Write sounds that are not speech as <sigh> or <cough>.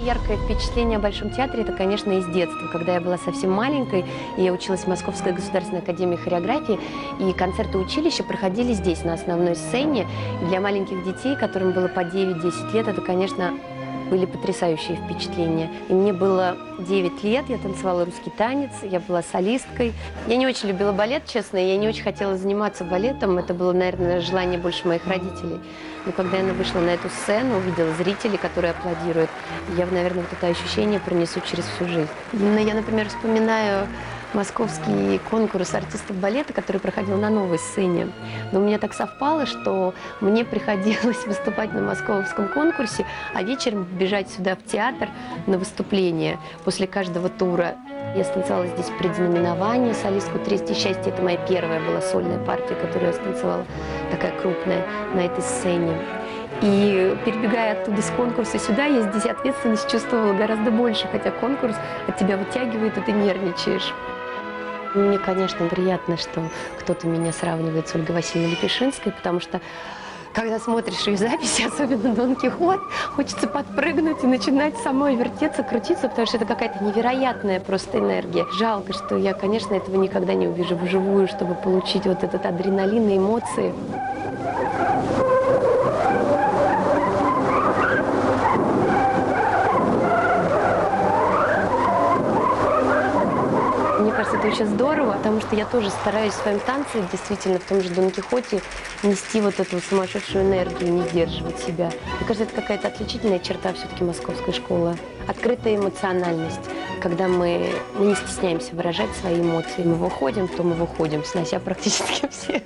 Яркое впечатление о Большом театре, это, конечно, из детства, когда я была совсем маленькой, я училась в Московской государственной академии хореографии, и концерты училища проходили здесь, на основной сцене. И для маленьких детей, которым было по 9-10 лет, это, конечно, были потрясающие впечатления. И мне было 9 лет, я танцевала русский танец, я была солисткой. Я не очень любила балет, честно, я не очень хотела заниматься балетом. Это было, наверное, желание больше моих родителей. Но когда я вышла на эту сцену, увидела зрителей, которые аплодируют, я, наверное, вот это ощущение пронесу через всю жизнь. Именно я, например, вспоминаю московский конкурс артистов балета, который проходил на новой сцене. Но у меня так совпало, что мне приходилось <laughs> выступать на московском конкурсе, а вечером бежать сюда в театр на выступление после каждого тура. Я станцевала здесь предзнаменование, солистку «Трести счастья». Это моя первая была сольная партия, которую я станцевала, такая крупная, на этой сцене. И перебегая оттуда с конкурса сюда, я здесь ответственность чувствовала гораздо больше, хотя конкурс от тебя вытягивает, и ты нервничаешь. Мне, конечно, приятно, что кто-то меня сравнивает с Ольгой Васильевной Лепешинской, потому что когда смотришь ее записи, <laughs> особенно Дон Кихот, хочется подпрыгнуть и начинать самой вертеться, крутиться, потому что это какая-то невероятная просто энергия. Жалко, что я, конечно, этого никогда не увижу вживую, чтобы получить вот этот адреналин и эмоции. Мне кажется, это очень здорово, потому что я тоже стараюсь в своем танце, действительно, в том же Дон Кихоте, нести вот эту сумасшедшую энергию, не сдерживать себя. Мне кажется, это какая-то отличительная черта все-таки московской школы. Открытая эмоциональность, когда мы, мы не стесняемся выражать свои эмоции. Мы выходим, то мы выходим, снося практически <laughs> все.